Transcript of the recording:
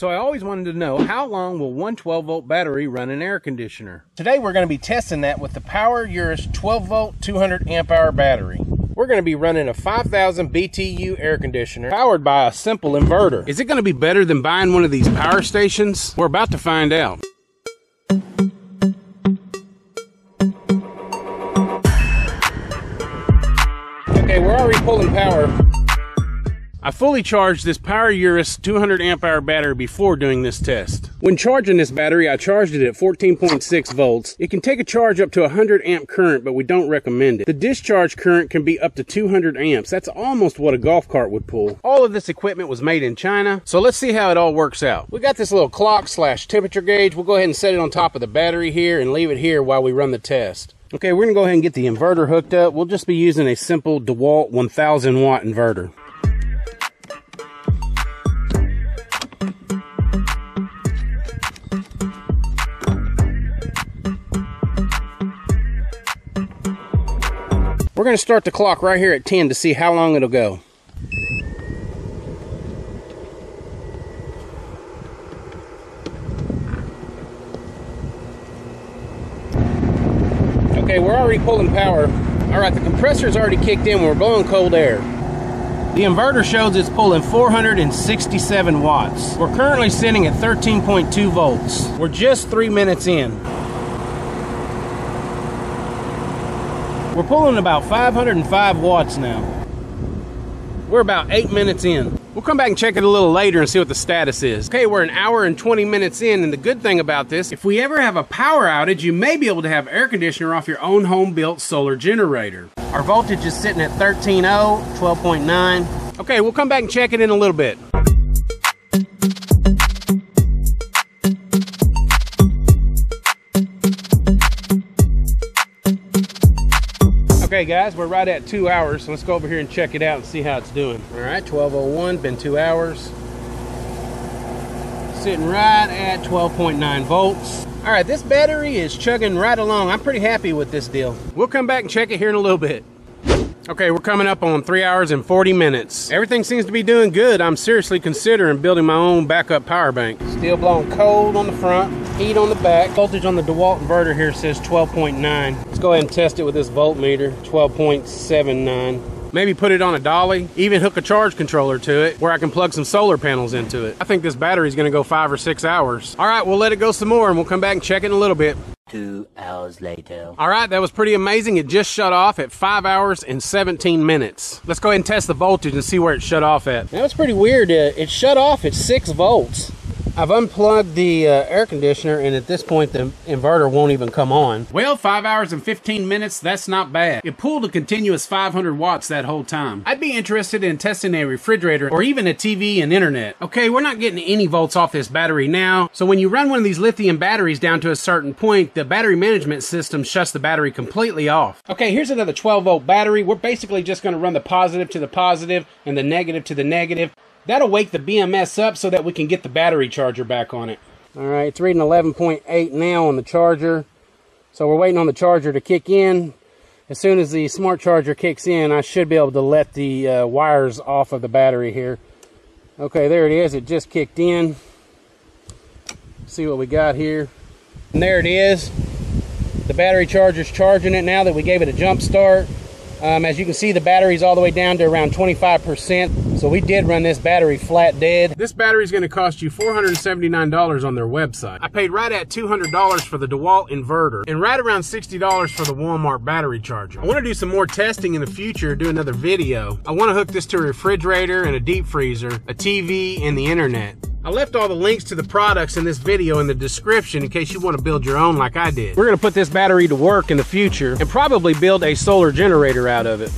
So I always wanted to know how long will one 12 volt battery run an air conditioner? Today we're going to be testing that with the Power Urus 12 volt 200 amp hour battery. We're going to be running a 5000 BTU air conditioner powered by a simple inverter. Is it going to be better than buying one of these power stations? We're about to find out. Okay, we're already pulling power. I fully charged this Power Urus 200 amp hour battery before doing this test. When charging this battery, I charged it at 14.6 volts. It can take a charge up to 100 amp current, but we don't recommend it. The discharge current can be up to 200 amps. That's almost what a golf cart would pull. All of this equipment was made in China, so let's see how it all works out. We got this little clock slash temperature gauge. We'll go ahead and set it on top of the battery here and leave it here while we run the test. Okay, we're gonna go ahead and get the inverter hooked up. We'll just be using a simple DeWalt 1000 watt inverter. We're going to start the clock right here at 10 to see how long it'll go. Okay, we're already pulling power. All right, the compressor's already kicked in. We're blowing cold air. The inverter shows it's pulling 467 watts. We're currently sitting at 13.2 volts. We're just three minutes in. We're pulling about 505 watts now. We're about eight minutes in. We'll come back and check it a little later and see what the status is. Okay, we're an hour and 20 minutes in, and the good thing about this, if we ever have a power outage, you may be able to have air conditioner off your own home-built solar generator. Our voltage is sitting at 13.0, 12.9. Okay, we'll come back and check it in a little bit. Okay, guys, we're right at two hours. So let's go over here and check it out and see how it's doing. All right, 1201, been two hours. Sitting right at 12.9 volts. All right, this battery is chugging right along. I'm pretty happy with this deal. We'll come back and check it here in a little bit. Okay, we're coming up on three hours and 40 minutes. Everything seems to be doing good. I'm seriously considering building my own backup power bank. Still blowing cold on the front, heat on the back. Voltage on the DeWalt inverter here says 12.9. Let's go ahead and test it with this voltmeter, 12.79. Maybe put it on a dolly, even hook a charge controller to it where I can plug some solar panels into it. I think this battery is gonna go five or six hours. All right, we'll let it go some more and we'll come back and check it in a little bit. Two hours later. All right, that was pretty amazing. It just shut off at 5 hours and 17 minutes. Let's go ahead and test the voltage and see where it shut off at. That was pretty weird. Uh, it shut off at 6 volts. I've unplugged the uh, air conditioner and at this point the inverter won't even come on. Well, 5 hours and 15 minutes, that's not bad. It pulled a continuous 500 watts that whole time. I'd be interested in testing a refrigerator or even a TV and internet. Okay, we're not getting any volts off this battery now, so when you run one of these lithium batteries down to a certain point, the battery management system shuts the battery completely off. Okay, here's another 12 volt battery. We're basically just going to run the positive to the positive and the negative to the negative. That'll wake the BMS up so that we can get the battery charger back on it. All right, it's reading 11.8 now on the charger. So we're waiting on the charger to kick in. As soon as the smart charger kicks in, I should be able to let the uh, wires off of the battery here. Okay, there it is. It just kicked in. See what we got here. And there it is. The battery charger's charging it now that we gave it a jump start. Um, as you can see, the battery's all the way down to around 25%. So we did run this battery flat dead. This battery is going to cost you $479 on their website. I paid right at $200 for the DeWalt inverter and right around $60 for the Walmart battery charger. I want to do some more testing in the future, do another video. I want to hook this to a refrigerator and a deep freezer, a TV, and the internet. I left all the links to the products in this video in the description in case you want to build your own like I did. We're going to put this battery to work in the future and probably build a solar generator out of it.